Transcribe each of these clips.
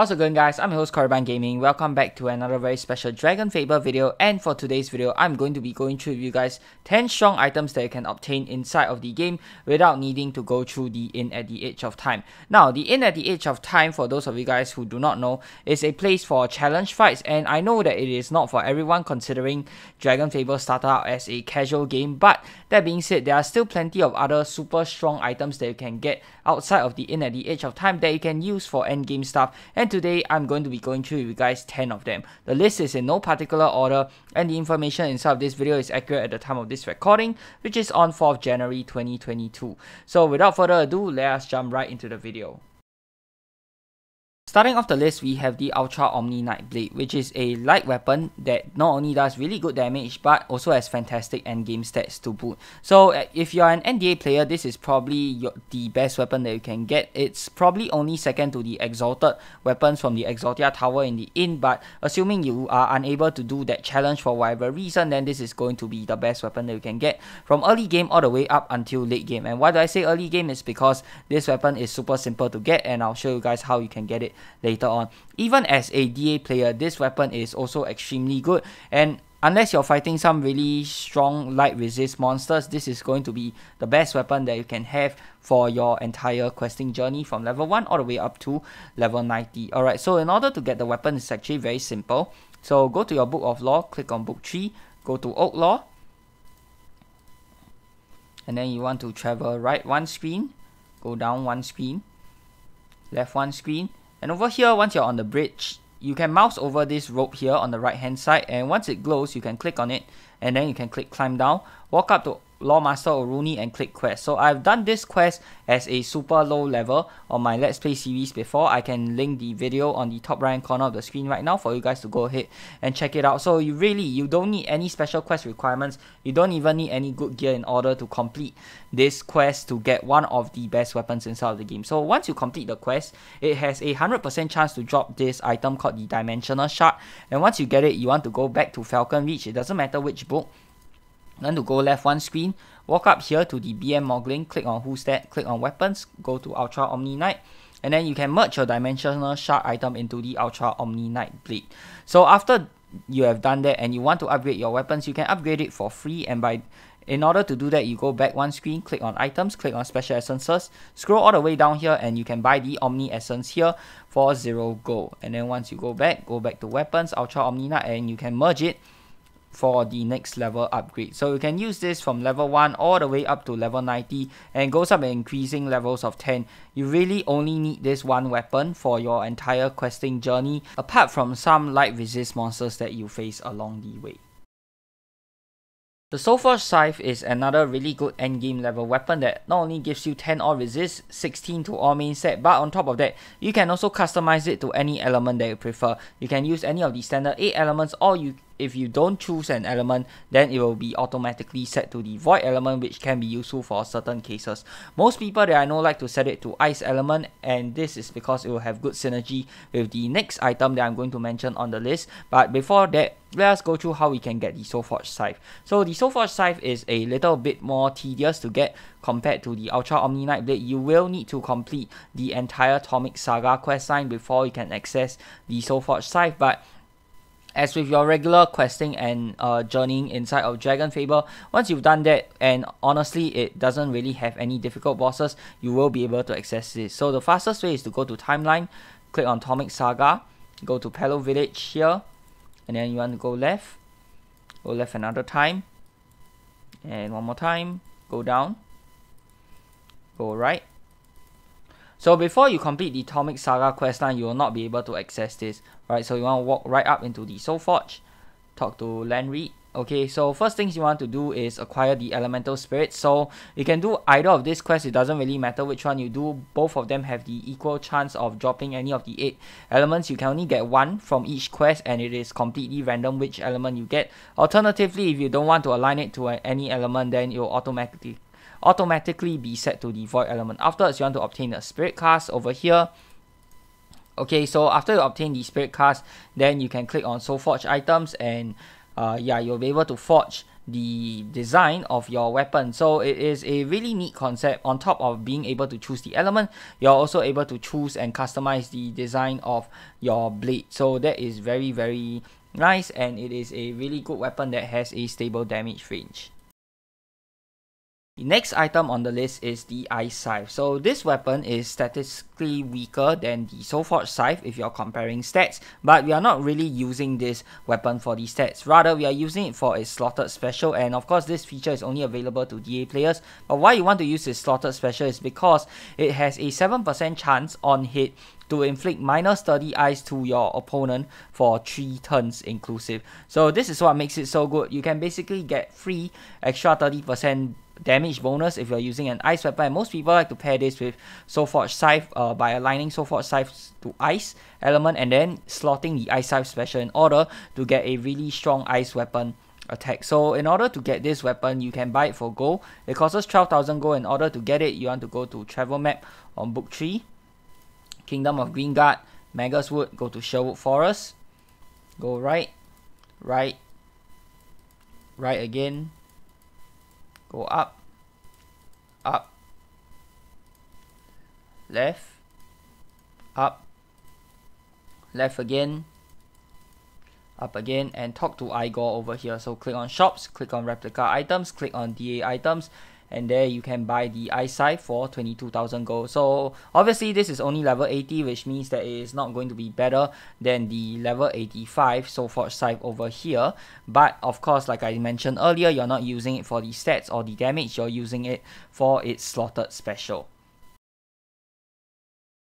How's it going guys? I'm your host Korriban Gaming. Welcome back to another very special DragonFable video and for today's video, I'm going to be going through with you guys 10 strong items that you can obtain inside of the game without needing to go through the Inn at the Edge of Time. Now, the Inn at the Edge of Time, for those of you guys who do not know, is a place for challenge fights and I know that it is not for everyone considering DragonFable started out as a casual game, but that being said, there are still plenty of other super strong items that you can get outside of the Inn at the Edge of Time that you can use for endgame stuff and today I'm going to be going through you guys 10 of them. The list is in no particular order and the information inside of this video is accurate at the time of this recording which is on 4th January 2022. So without further ado, let us jump right into the video. Starting off the list, we have the Ultra Omni Knight Blade, which is a light weapon that not only does really good damage, but also has fantastic endgame stats to boot. So uh, if you're an NDA player, this is probably your, the best weapon that you can get. It's probably only second to the Exalted weapons from the Exaltia Tower in the Inn, but assuming you are unable to do that challenge for whatever reason, then this is going to be the best weapon that you can get from early game all the way up until late game. And why do I say early game is because this weapon is super simple to get and I'll show you guys how you can get it later on. Even as a DA player, this weapon is also extremely good and unless you're fighting some really strong light resist monsters, this is going to be the best weapon that you can have for your entire questing journey from level 1 all the way up to level 90. Alright, so in order to get the weapon, it's actually very simple. So go to your book of law, click on book 3, go to Oaklore, and then you want to travel right one screen, go down one screen, left one screen, and over here, once you're on the bridge, you can mouse over this rope here on the right hand side. And once it glows, you can click on it. And then you can click climb down, walk up to Lore Master Oruni and click quest. So I've done this quest as a super low level on my Let's Play series before. I can link the video on the top right corner of the screen right now for you guys to go ahead and check it out. So you really, you don't need any special quest requirements. You don't even need any good gear in order to complete this quest to get one of the best weapons inside of the game. So once you complete the quest, it has a 100% chance to drop this item called the Dimensional Shard. And once you get it, you want to go back to Falconreach. It doesn't matter which book then to go left one screen, walk up here to the BM Moglin, click on who's that, click on weapons, go to Ultra Omni Knight, and then you can merge your dimensional shard item into the Ultra Omni Knight blade. So after you have done that and you want to upgrade your weapons, you can upgrade it for free and by in order to do that, you go back one screen, click on items, click on special essences, scroll all the way down here and you can buy the Omni Essence here for 0 gold. And then once you go back, go back to weapons, Ultra Omni Knight and you can merge it for the next level upgrade. So you can use this from level 1 all the way up to level 90 and goes up in increasing levels of 10. You really only need this one weapon for your entire questing journey apart from some light resist monsters that you face along the way. The Soulforge Scythe is another really good endgame level weapon that not only gives you 10 all resist, 16 to all main set, but on top of that, you can also customize it to any element that you prefer. You can use any of the standard 8 elements or you if you don't choose an element, then it will be automatically set to the void element which can be useful for certain cases. Most people that I know like to set it to ice element and this is because it will have good synergy with the next item that I'm going to mention on the list. But before that, let us go through how we can get the Soulforge Scythe. So the Soulforge Scythe is a little bit more tedious to get compared to the Ultra Omni Knight Blade. You will need to complete the entire Atomic Saga quest line before you can access the Soulforge Scythe, but as with your regular questing and uh, journeying inside of DragonFable, once you've done that, and honestly it doesn't really have any difficult bosses, you will be able to access this. So the fastest way is to go to Timeline, click on Atomic Saga, go to Palo Village here, and then you want to go left, go left another time, and one more time, go down, go right, so before you complete the Atomic Saga questline, you will not be able to access this. Right, so you want to walk right up into the Soul Forge, talk to Lanreed. Okay, so first things you want to do is acquire the Elemental Spirit. So you can do either of these quests, it doesn't really matter which one you do. Both of them have the equal chance of dropping any of the 8 elements. You can only get one from each quest and it is completely random which element you get. Alternatively, if you don't want to align it to any element, then it will automatically automatically be set to the void element. Afterwards, you want to obtain a spirit cast over here. Okay, so after you obtain the spirit cast, then you can click on Soul Forge items and uh, yeah, you'll be able to forge the design of your weapon. So it is a really neat concept. On top of being able to choose the element, you're also able to choose and customize the design of your blade. So that is very, very nice and it is a really good weapon that has a stable damage range. The next item on the list is the Ice Scythe. So this weapon is statistically weaker than the Soulforge Scythe if you're comparing stats, but we are not really using this weapon for the stats. Rather, we are using it for its slotted special, and of course this feature is only available to DA players. But why you want to use this slotted special is because it has a 7% chance on hit to inflict minus 30 ice to your opponent for 3 turns inclusive. So this is what makes it so good. You can basically get free extra 30% damage bonus if you're using an ice weapon. And most people like to pair this with Soulforge Scythe uh, by aligning Soulforge Scythe to ice element and then slotting the ice Scythe special in order to get a really strong ice weapon attack. So in order to get this weapon, you can buy it for gold. It costs 12,000 gold. In order to get it, you want to go to travel map on book 3. Kingdom of Greenguard, Magus Wood, go to Sherwood Forest. Go right, right, right again, go up, up, left, up, left again, up again, and talk to Igor over here. So click on shops, click on replica items, click on DA items, and there you can buy the Scythe for 22,000 gold. So obviously this is only level 80 which means that it is not going to be better than the level 85 Soulforge Scythe over here. But of course like I mentioned earlier you're not using it for the stats or the damage, you're using it for its slotted special.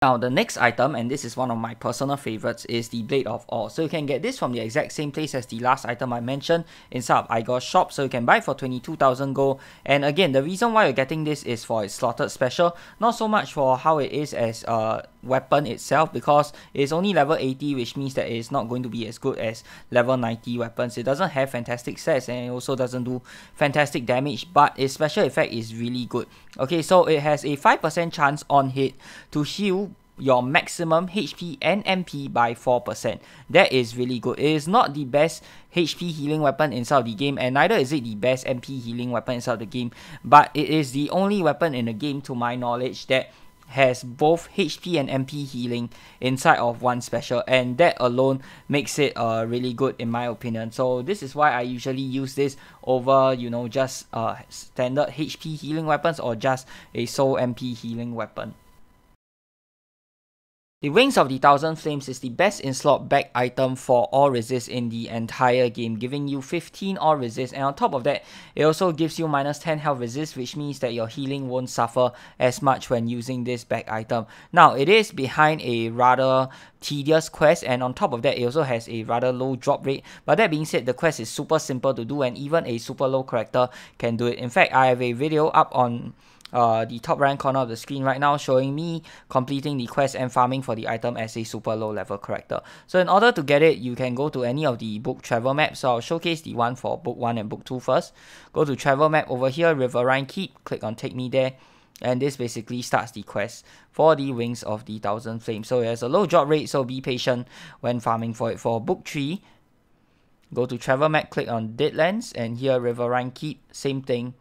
Now the next item, and this is one of my personal favorites, is the Blade of Awe. So you can get this from the exact same place as the last item I mentioned inside of Igor's shop. So you can buy for 22,000 gold. And again, the reason why you're getting this is for its slotted special, not so much for how it is as a weapon itself because it's only level 80 which means that it's not going to be as good as level 90 weapons. It doesn't have fantastic stats and it also doesn't do fantastic damage but its special effect is really good. Okay so it has a 5% chance on hit to heal your maximum HP and MP by 4%. That is really good. It is not the best HP healing weapon inside the game and neither is it the best MP healing weapon inside the game, but it is the only weapon in the game to my knowledge that has both HP and MP healing inside of one special and that alone makes it uh, really good in my opinion. So this is why I usually use this over you know just uh, standard HP healing weapons or just a soul MP healing weapon. The Wings of the Thousand Flames is the best in-slot back item for all resist in the entire game, giving you 15 all resist and on top of that, it also gives you minus 10 health resist which means that your healing won't suffer as much when using this back item. Now, it is behind a rather tedious quest and on top of that, it also has a rather low drop rate, but that being said, the quest is super simple to do and even a super low character can do it. In fact, I have a video up on uh, the top right corner of the screen right now showing me completing the quest and farming for the item as a super low level character. So in order to get it, you can go to any of the book travel maps. So I'll showcase the one for book 1 and book 2 first. Go to travel map over here, Riverine Keep, click on take me there. And this basically starts the quest for the Wings of the Thousand Flames. So it has a low drop rate, so be patient when farming for it. For book 3, go to travel map, click on Deadlands, and here Riverine Keep, same thing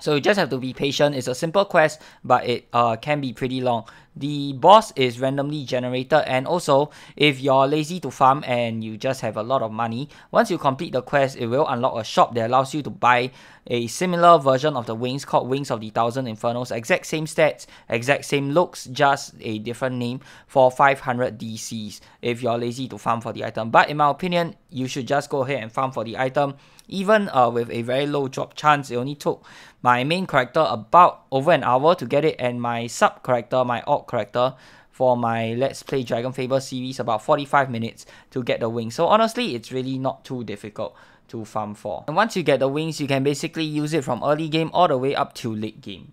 so you just have to be patient. It's a simple quest, but it uh, can be pretty long. The boss is randomly generated and also if you're lazy to farm and you just have a lot of money, once you complete the quest, it will unlock a shop that allows you to buy a similar version of the wings called Wings of the Thousand Infernos. Exact same stats, exact same looks, just a different name for 500 DCs if you're lazy to farm for the item. But in my opinion, you should just go ahead and farm for the item. Even uh, with a very low drop chance, it only took my main character about over an hour to get it and my sub character, my orc character, for my Let's Play DragonFable series about 45 minutes to get the wings. So honestly, it's really not too difficult to farm for. And once you get the wings, you can basically use it from early game all the way up to late game.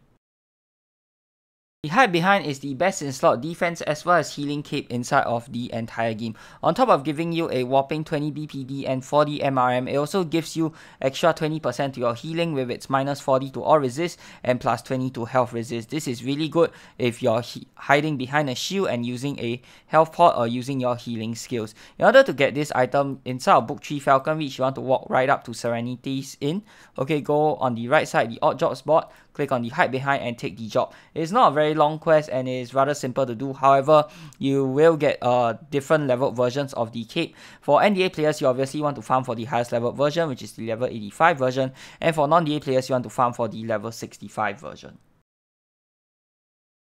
The Hidebehind is the best in slot defense as well as healing cape inside of the entire game. On top of giving you a whopping 20 BPD and 40 MRM, it also gives you extra 20% to your healing with its minus 40 to all resist and plus 20 to health resist. This is really good if you're hiding behind a shield and using a health pot or using your healing skills. In order to get this item inside of Book 3 Falconreach, you want to walk right up to Serenity's Inn. Okay, go on the right side, the odd job spot, click on the Hidebehind and take the job. It's not a very long quest and it is rather simple to do. However, you will get uh, different level versions of the cape. For NDA players, you obviously want to farm for the highest level version, which is the level 85 version. And for non-DA players, you want to farm for the level 65 version.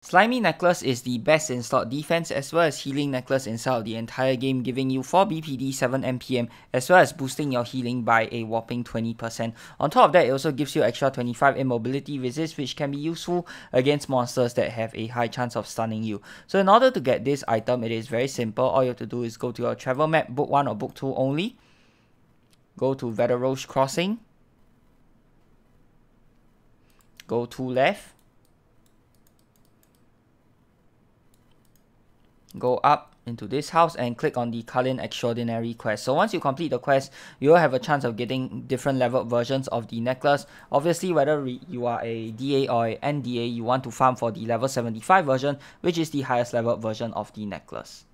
Slimy Necklace is the best in slot defense as well as healing necklace inside the entire game giving you 4 BPD, 7 MRM as well as boosting your healing by a whopping 20%. On top of that it also gives you extra 25 immobility resist which can be useful against monsters that have a high chance of stunning you. So in order to get this item it is very simple. All you have to do is go to your travel map, book 1 or book 2 only. Go to Vederosh Crossing. Go to left go up into this house and click on the Cullen Extraordinary quest. So once you complete the quest, you will have a chance of getting different level versions of the necklace. Obviously, whether you are a DA or a NDA, you want to farm for the level 75 version, which is the highest level version of the necklace.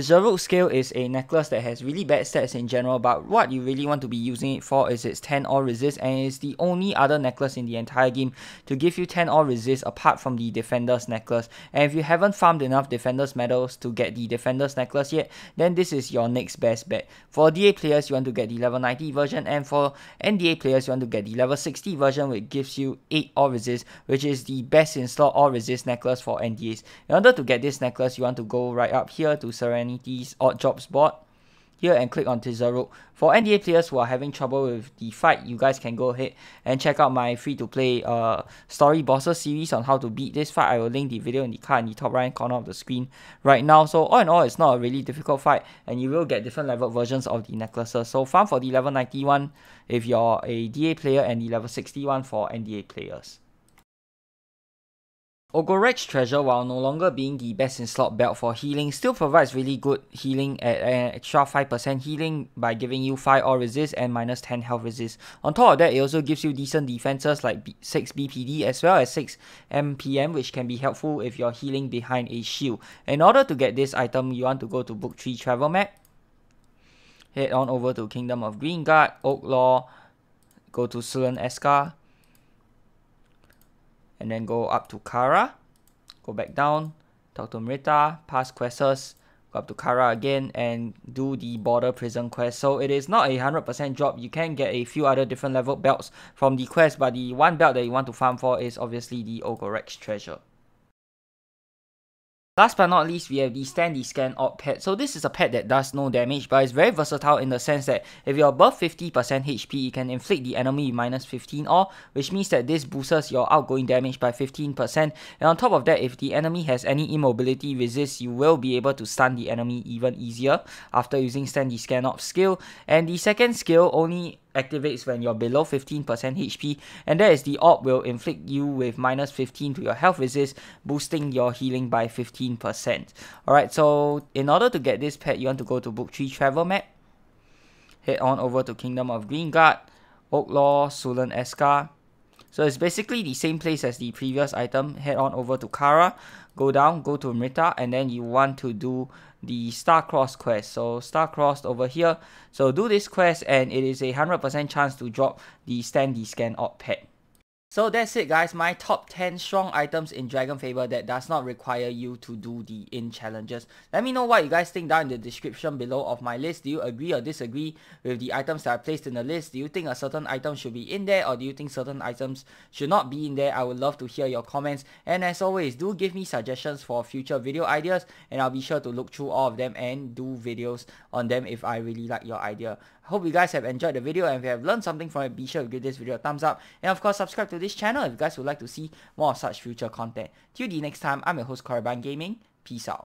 Tizheruk Scale is a necklace that has really bad stats in general, but what you really want to be using it for is its 10 all resist, and it's the only other necklace in the entire game to give you 10 all resist apart from the Defender's necklace. And if you haven't farmed enough Defender's medals to get the Defender's necklace yet, then this is your next best bet. For DA players, you want to get the level 90 version, and for NDA players, you want to get the level 60 version, which gives you 8 all resist, which is the best in slot all resist necklace for NDAs. In order to get this necklace, you want to go right up here to Serenity Humanities Odd Jobs board here and click on Tizheruk. For NDA players who are having trouble with the fight, you guys can go ahead and check out my free-to-play uh, Story Bosses series on how to beat this fight. I will link the video in the card in the top right corner of the screen right now. So all in all, it's not a really difficult fight and you will get different level versions of the necklaces. So farm for the level 91 if you're a DA player and the level 61 for NDA players. Ogorek's Treasure, while no longer being the best in slot belt for healing, still provides really good healing at an extra 5% healing by giving you 5 all resist and minus 10 health resist. On top of that, it also gives you decent defenses like 6 BPD as well as 6 MRM, which can be helpful if you're healing behind a shield. In order to get this item, you want to go to Book 3 Travel Map, head on over to Kingdom of Greenguard, Oaklore, go to Sulan Eskar, and then go up to Kara, go back down, talk to Mrita, pass quests, go up to Kara again and do the border prison quest. So it is not a 100% drop. You can get a few other different level belts from the quest, but the one belt that you want to farm for is obviously the Ogorek's treasure. Last but not least, we have the Stan the ScanOrb Pet. So this is a pet that does no damage, but it's very versatile in the sense that if you're above 50% HP, it can inflict the enemy minus 15 or, which means that this boosts your outgoing damage by 15%. And on top of that, if the enemy has any immobility resist, you will be able to stun the enemy even easier after using Stan the ScanOrb skill. And the second skill only activates when you're below 15% HP and that is the orb will inflict you with minus 15 to your health resist boosting your healing by 15%. Alright so in order to get this pet you want to go to book 3 travel map head on over to Kingdom of Greenguard, Oaklore, Sulan Eskar. So it's basically the same place as the previous item. Head on over to Kara, go down, go to Mrita, and then you want to do the Star-Crossed quest. So Star-Crossed over here. So do this quest and it is a 100% chance to drop the Stan the ScanOrb Pet. So that's it guys, my top 10 strong items in DragonFable that does not require you to do the Inn challenges. Let me know what you guys think down in the description below of my list. Do you agree or disagree with the items that I placed in the list? Do you think a certain item should be in there or do you think certain items should not be in there? I would love to hear your comments and as always, do give me suggestions for future video ideas and I'll be sure to look through all of them and do videos on them if I really like your idea. Hope you guys have enjoyed the video and if you have learned something from it, be sure to give this video a thumbs up. And of course, subscribe to this channel if you guys would like to see more such future content. Till the next time, I'm your host, Korriban Gaming. Peace out.